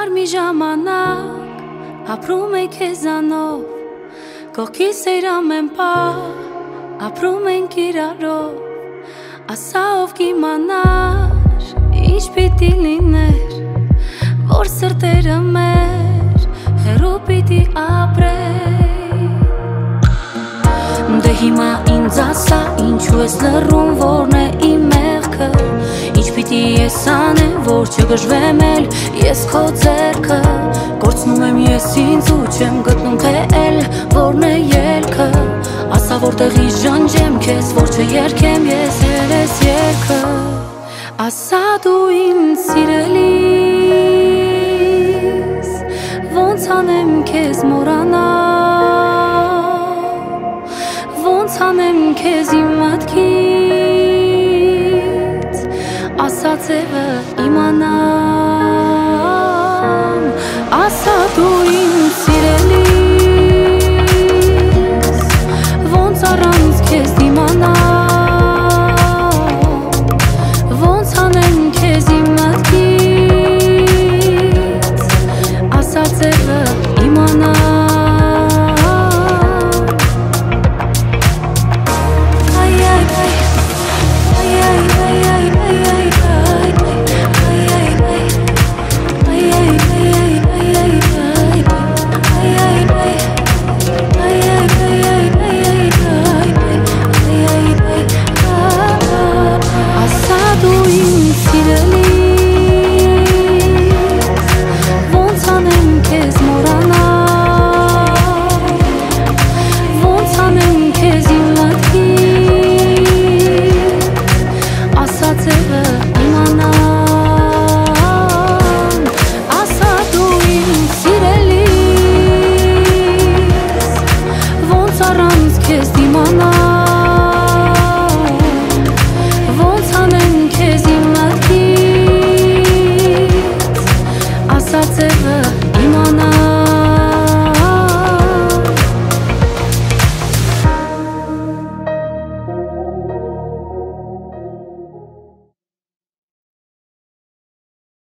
Կարմի ժամանակ ապրում է քեզանով Կողքիս երամ եմ պա ապրում ենք իրարով Ասա ով կիմանար ինչ պիտի լիներ Որ սրտերը մեր հերու պիտի ապրեի Դե հիմա ինձ ասա ինչու ես լռում որն է ես անեմ, որ չգժվեմ էլ ես քո ձերքը Կործնում եմ ես ինձ ու չեմ գտնում թե էլ որն է ելքը Ասա որտեղի ժանջեմ քեզ, որ չերքեմ ես երես երգը Ասա դու ինձ սիրելիս Ոնց անեմ քեզ մորանալ Ոնց անեմ քեզ իմ ասացևը իմանամ ասա դու ինձ